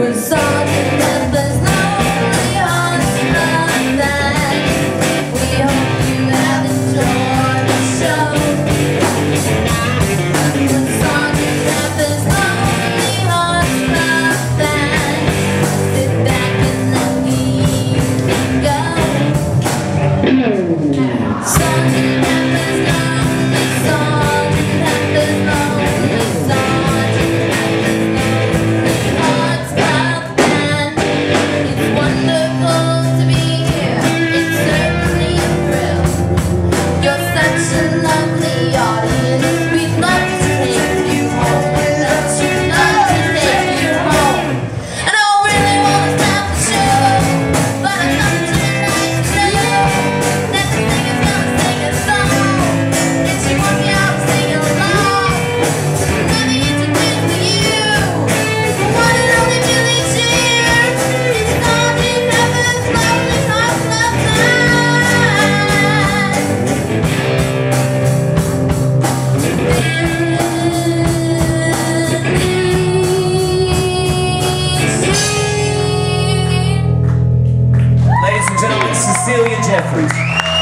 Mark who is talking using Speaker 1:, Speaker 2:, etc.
Speaker 1: When sun. Celia Jeffries.